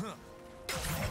Red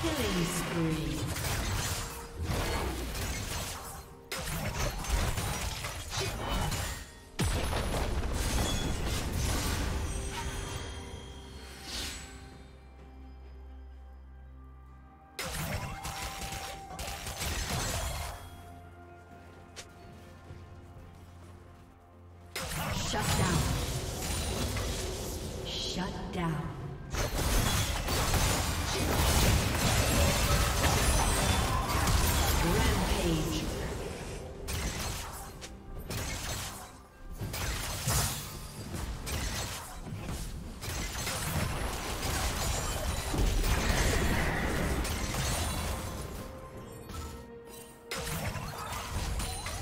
Killing spree.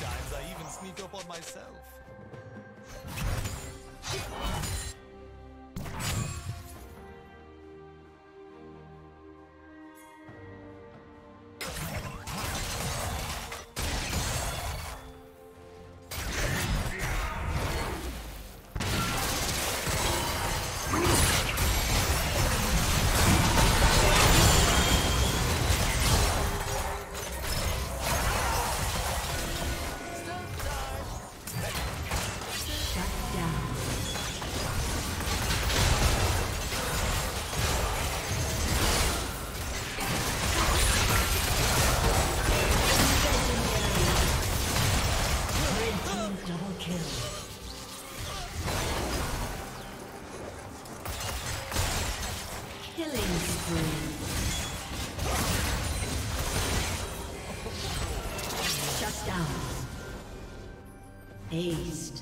Sometimes I even sneak up on myself. Shut down. Aced.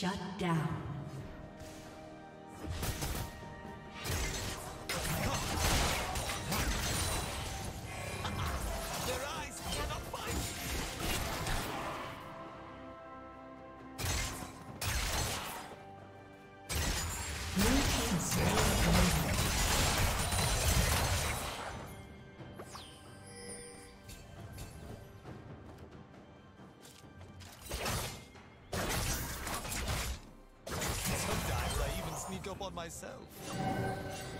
Shut down. Myself.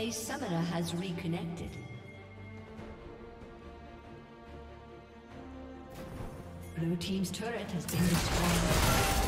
A summoner has reconnected. Blue team's turret has been destroyed.